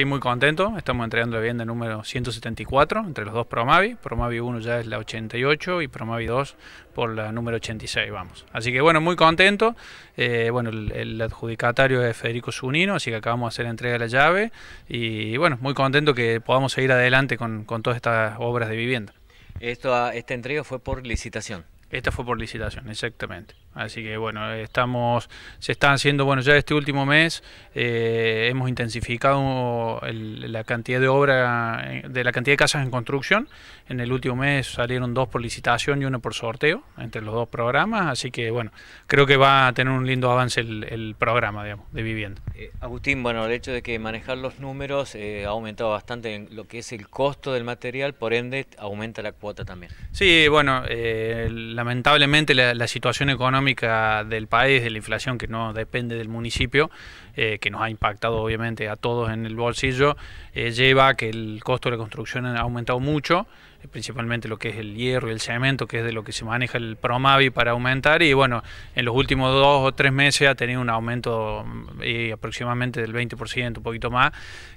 sí, muy contento. Estamos entregando la vivienda número 174 entre los dos Promavi. Promavi 1 ya es la 88 y Promavi 2 por la número 86, vamos. Así que bueno, muy contento. Eh, bueno, el, adjudicatario es Federico Zunino, así que acabamos de hacer la entrega de la llave. Y bueno, muy contento que podamos seguir adelante con, con todas estas obras de vivienda. Esto, esta entrega fue por licitación. Esta fue por licitación, exactamente. Así que bueno, estamos, se están haciendo, bueno, ya este último mes eh, hemos intensificado la cantidad de obra, eh, de la cantidad de casas en construcción. En el último mes salieron dos por licitación y uno por sorteo entre los dos programas. Así que bueno, creo que va a tener un lindo avance el, programa, digamos, de vivienda. Eh, Agustín, bueno, el hecho de que manejar los números ha aumentado bastante en lo que es el costo del material, por ende aumenta la cuota también. Sí, bueno, lamentablemente la, situación económica del país, de la inflación que no depende del municipio, eh, que nos ha impactado obviamente a todos en el bolsillo, eh, lleva a que el costo de la construcción ha aumentado mucho principalmente lo que es el hierro y el cemento, que es de lo que se maneja el Promavi para aumentar. Y bueno, en los últimos dos o tres meses ha tenido un aumento eh, aproximadamente del 20%, un poquito más.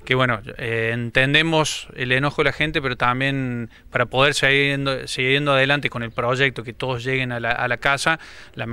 Que bueno, eh, entendemos el enojo de la gente, pero también para poder seguir siguiendo adelante con el proyecto, que todos lleguen a la, a la casa,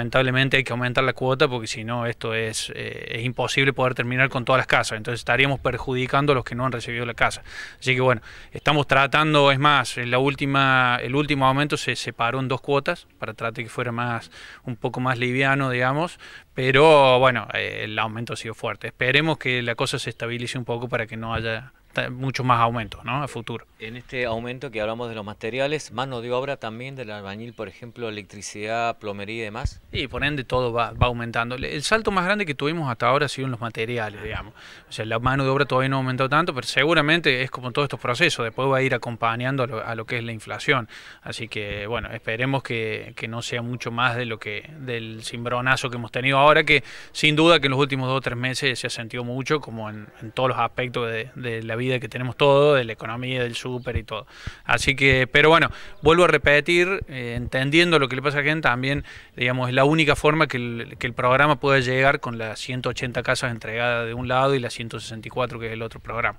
lamentablemente hay que aumentar la cuota porque si no, esto es, eh, es imposible poder terminar con todas las casas. Entonces estaríamos perjudicando a los que no han recibido la casa. Así que bueno, estamos tratando, es más, la última, el último aumento se separó en dos cuotas para tratar de que fuera más, un poco más liviano, digamos, pero bueno, eh, el aumento ha sido fuerte. Esperemos que la cosa se estabilice un poco para que no haya mucho más aumentos ¿no? a futuro. En este aumento que hablamos de los materiales, mano de obra también del albañil, por ejemplo, electricidad, plomería y demás. Y por ende todo va, va, aumentando. El salto más grande que tuvimos hasta ahora ha sido en los materiales, digamos. O sea, la mano de obra todavía no ha aumentado tanto, pero seguramente es como todos estos procesos, después va a ir acompañando a lo, que es la inflación. Así que, bueno, esperemos que, que, no sea mucho más de lo que del cimbronazo que hemos tenido ahora, que sin duda que en los últimos dos o tres meses se ha sentido mucho, como en, en todos los aspectos de, de la vida que tenemos todo, de la economía, del súper y todo. Así que, pero bueno, vuelvo a repetir, eh, entendiendo lo que le pasa a gente, también, digamos, es la única forma que el, que el programa pueda llegar con las 180 casas entregadas de un lado y las 164 que es el otro programa.